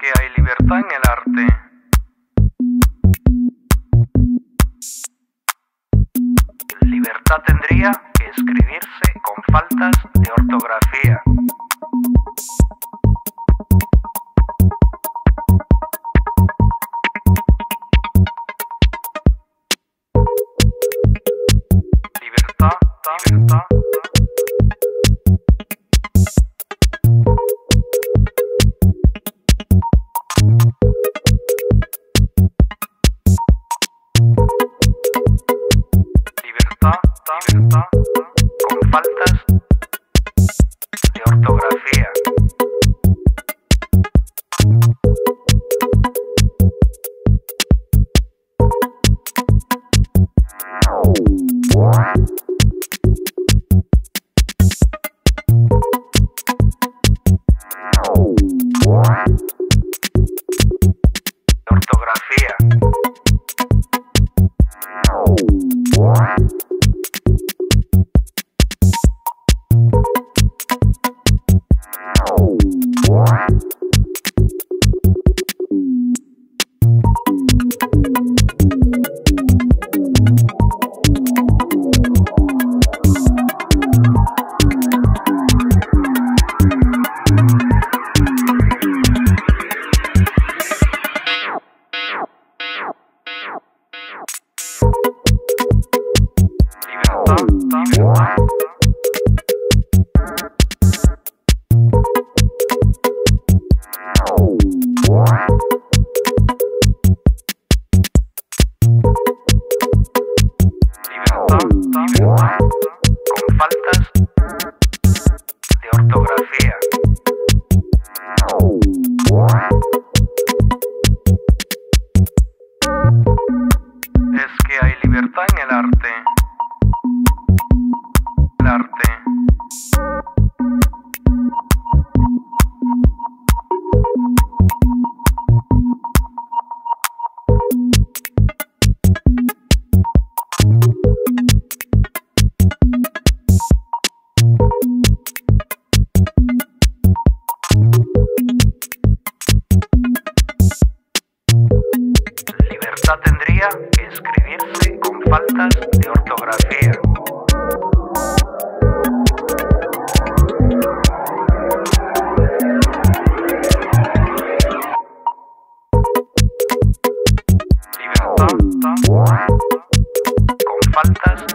que hay libertad en el arte. Libertad tendría que escribirse con faltas de ortografía. Libertad, libertad. Libertad, con faltas de ortografía. Ortografía. Libertad, Libertad tendría que escribirse con faltas de ortografía. Libertad con faltas